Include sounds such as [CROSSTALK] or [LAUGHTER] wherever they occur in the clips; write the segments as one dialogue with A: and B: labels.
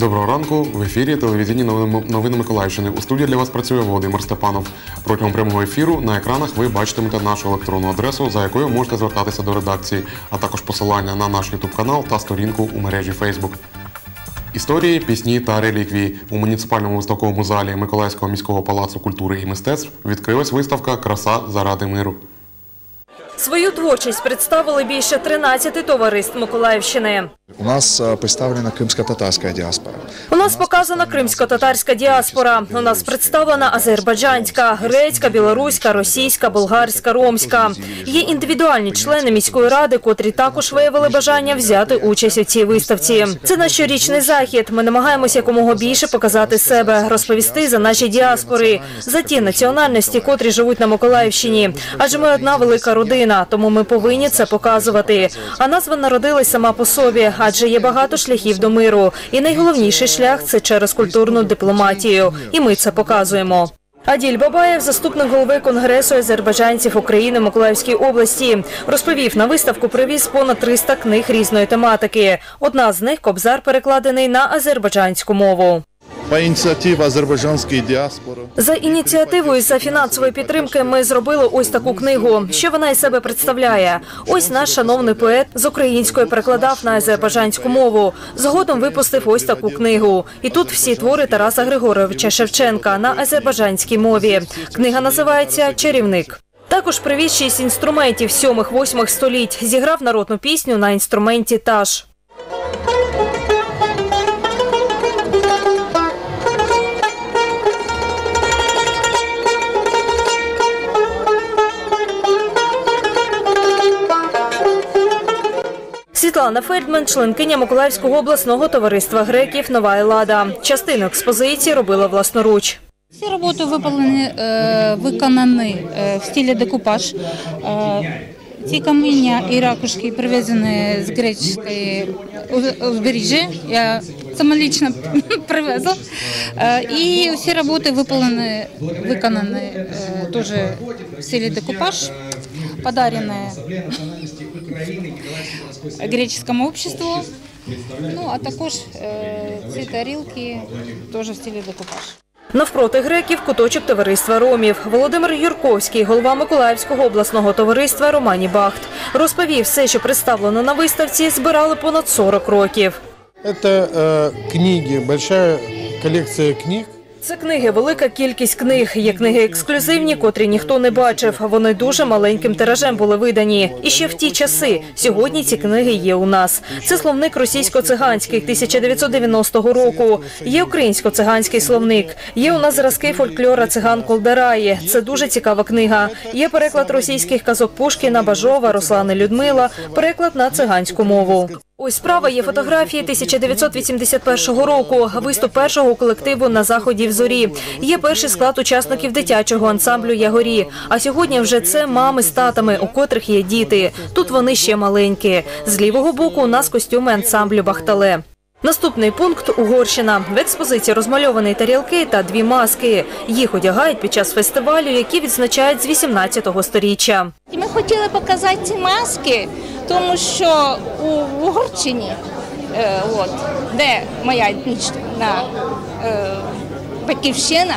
A: Доброго ранку. В ефірі телевізійні новини, новини Миколаївщини. У студії для вас працює Володимир Степанов. Протягом прямого ефіру на екранах ви бачитимете нашу електронну адресу, за якою можете звертатися до редакції, а також посилання на наш Ютуб канал та сторінку у мережі Facebook. Історії, пісні та реліквії у муніципальному виставковому залі Миколаївського міського палацу культури і мистецтв відкрилась виставка Краса заради миру.
B: Свою творчість представили більше 13 товариств Миколаївщини.
C: У нас э, представлена крымско-татарская диаспора.
B: У нас показана кримсько-татарська діаспора. У нас представлена азербайджанська, грецька, білоруська, російська, болгарська, ромська. Є індивідуальні члени міської ради, котрі також виявили бажання взяти участь у цій виставці. Це наш щорічний захід. Ми намагаємося якомога більше показати себе, розповісти за наші діаспори, за ті національності, котрі живуть на Миколаївщині. Адже ми одна велика родина, тому ми повинні це показувати. А назва народилась сама по собі, адже є багато шляхів до миру. І найголовніший шлях це через культурну дипломатію. І ми це показуємо. Аділь Бабаєв, заступник голови Конгресу азербайджанців України Миколаївській області, розповів, на виставку привіз понад 300 книг різної тематики. Одна з них кобзар перекладений на азербайджанську мову.
D: По ініціативі азербайджанської діаспори
B: За ініціативою за фінансової підтримки ми зробили ось таку книгу. Що вона із себе представляє? Ось наш шановний поет з української перекладав на азербайджанську мову. Згодом випустив ось таку книгу. І тут всі твори Тараса Григоровича Шевченка на азербайджанській мові. Книга називається Чарівник. Також привіз шість інструментів 7-8 століть. Зіграв народну пісню на інструменті таш. Світлана Фельдман, членкиня Миколаївського обласного товариства греків Нова Елада. Частину експозиції робила власноруч.
E: Всі роботи випалені, е, виконані е, в стилі декупаж. Е, ці каміння і ракушки привезені з греческої уз- узбережжя. Я самолічно [LAUGHS] привезла. Е, І всі роботи випалені, виконані е, теж в стилі декупаж. Подарені греческому обществу. Ну, а також е, ці тарілки теж в стилі декупаж.
B: Навпроти греків куточок товариства ромів. Володимир Юрковський, голова Миколаївського обласного товариства Романі Бахт, розповів, все, що представлено на виставці, збирали понад 40 років.
F: Это э, книги, большая коллекция книг.
B: Це книги, велика кількість книг. Є книги ексклюзивні, котрі ніхто не бачив. Вони дуже маленьким тиражем були видані. І ще в ті часи. Сьогодні ці книги є у нас. Це словник російсько-циганський 1990 року. Є українсько-циганський словник. Є у нас зразки фольклора циган Колдараї. Це дуже цікава книга. Є переклад російських казок Пушкіна, Бажова, Руслани Людмила, переклад на циганську мову. Ось справа є фотографії 1981 року. Виступ першого колективу на заході в зорі. Є перший склад учасників дитячого ансамблю Ягорі. А сьогодні вже це мами з татами, у котрих є діти. Тут вони ще маленькі. З лівого боку у нас костюми ансамблю Бахтале. Наступний пункт Угорщина. В експозиції розмальовані тарілки та дві маски. Їх одягають під час фестивалю, який відзначають з 18-го сторіччя.
G: Ми хотіли показати ці маски, тому що у Угорщині, е, от, де моя етнічна е, батьківщина,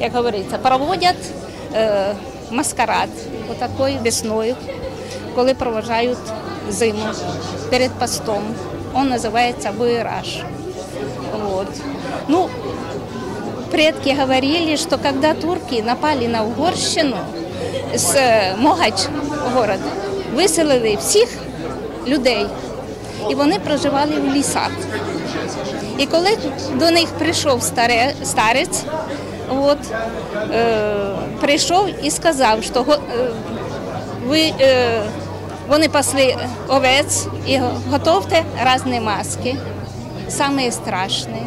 G: як говориться, проводять е, маскарад отакою весною, коли проважають зиму перед постом. Он називається буйраж. Вот. Ну, предки говорили, что когда турки напали на Угорщину з е, Могач город, виселили всіх людей, і вони проживали в лісах. І коли до них прийшов старе, старець, от, е, прийшов і сказав, що е, ви, е, вони пасли овець і готовте різні маски, саме страшне,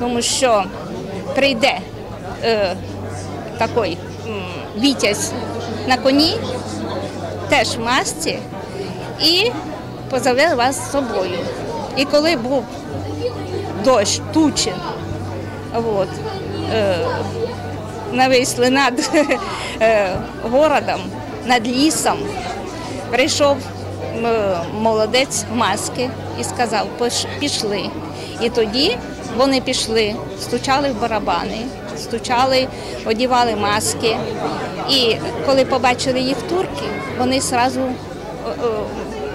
G: тому що прийде е, такий вітязь на коні, теж в масці, і позове вас з собою. І коли був дощ, тучі, от, е, нависли над [LAUGHS] е, городом, над лісом, прийшов м, молодець маски і сказав, «Пиш- пішли. І тоді вони пішли, стучали в барабани, стучали, одівали маски. І коли побачили їх турки, вони одразу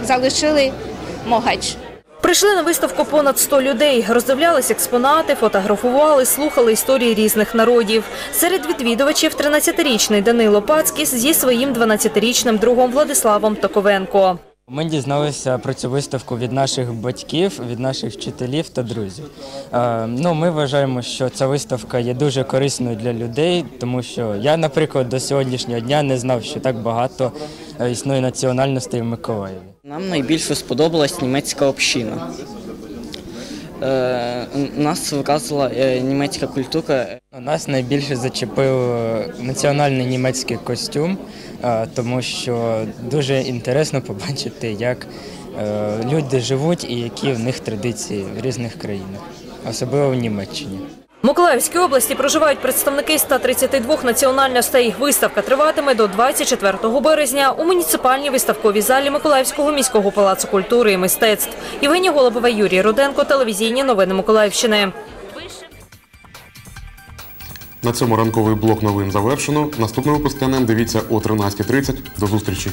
G: залишили Могач.
B: Прийшли на виставку понад 100 людей, роздивлялись експонати, фотографували, слухали історії різних народів. Серед відвідувачів 13-річний Данило Пацкіс зі своїм 12-річним другом Владиславом Токовенко.
H: Ми дізналися про цю виставку від наших батьків, від наших вчителів та друзів. Е, ну, ми вважаємо, що ця виставка є дуже корисною для людей, тому що я, наприклад, до сьогоднішнього дня не знав, що так багато е, існує національностей в Миколаєві.
I: Нам найбільше сподобалась німецька община. Е, нас вразила е, німецька культура.
H: Нас найбільше зачепив е, національний німецький костюм, тому що дуже інтересно побачити, як люди живуть і які в них традиції в різних країнах, особливо в Німеччині.
B: Миколаївській області проживають представники 132 національностей. Виставка триватиме до 24 березня у муніципальній виставковій залі Миколаївського міського палацу культури і мистецтв. Євгенія Голубова, Юрій Руденко, телевізійні новини Миколаївщини.
A: На цьому ранковий блок новин завершено. Наступний випуск ТНМ дивіться о 13.30. До зустрічі.